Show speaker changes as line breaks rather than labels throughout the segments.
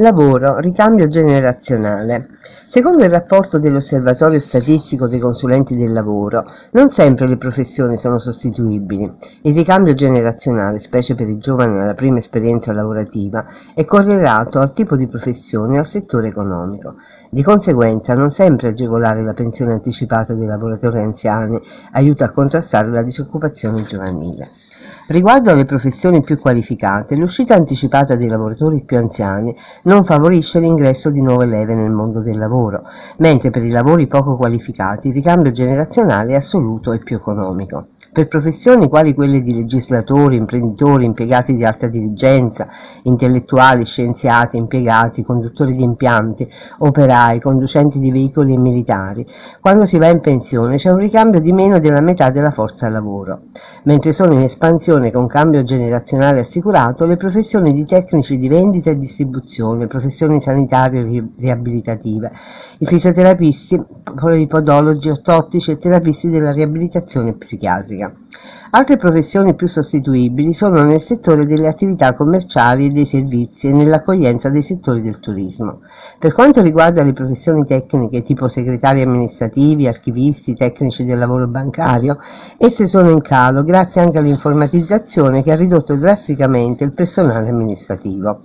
Lavoro, ricambio generazionale. Secondo il rapporto dell'Osservatorio Statistico dei Consulenti del Lavoro, non sempre le professioni sono sostituibili. Il ricambio generazionale, specie per i giovani alla prima esperienza lavorativa, è correlato al tipo di professione e al settore economico. Di conseguenza, non sempre agevolare la pensione anticipata dei lavoratori anziani aiuta a contrastare la disoccupazione giovanile. Riguardo alle professioni più qualificate, l'uscita anticipata dei lavoratori più anziani non favorisce l'ingresso di nuove leve nel mondo del lavoro, mentre per i lavori poco qualificati il ricambio generazionale è assoluto e più economico. Per professioni quali quelle di legislatori, imprenditori, impiegati di alta dirigenza, intellettuali, scienziati, impiegati, conduttori di impianti, operai, conducenti di veicoli e militari, quando si va in pensione c'è un ricambio di meno della metà della forza lavoro, mentre sono in espansione con cambio generazionale assicurato le professioni di tecnici di vendita e distribuzione, professioni sanitarie e riabilitative, i fisioterapisti, i podologi, ortottici e terapisti della riabilitazione psichiatrica. Altre professioni più sostituibili sono nel settore delle attività commerciali e dei servizi e nell'accoglienza dei settori del turismo. Per quanto riguarda le professioni tecniche tipo segretari amministrativi, archivisti, tecnici del lavoro bancario, esse sono in calo grazie anche all'informatizzazione che ha ridotto drasticamente il personale amministrativo.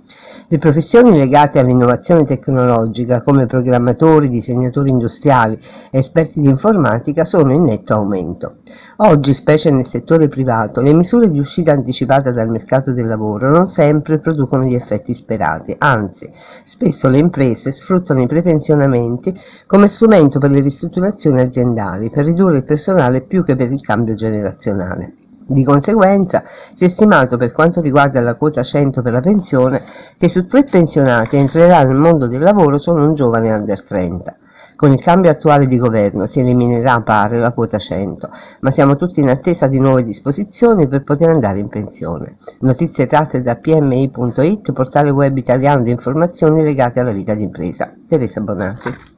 Le professioni legate all'innovazione tecnologica come programmatori, disegnatori industriali e esperti di informatica sono in netto aumento. Oggi, specie nel settore privato, le misure di uscita anticipata dal mercato del lavoro non sempre producono gli effetti sperati, anzi, spesso le imprese sfruttano i prepensionamenti come strumento per le ristrutturazioni aziendali, per ridurre il personale più che per il cambio generazionale. Di conseguenza si è stimato per quanto riguarda la quota 100 per la pensione che su tre pensionati entrerà nel mondo del lavoro solo un giovane under 30. Con il cambio attuale di governo si eliminerà a pari la quota 100, ma siamo tutti in attesa di nuove disposizioni per poter andare in pensione. Notizie tratte da pmi.it, portale web italiano di informazioni legate alla vita d'impresa. Teresa Bonazzi.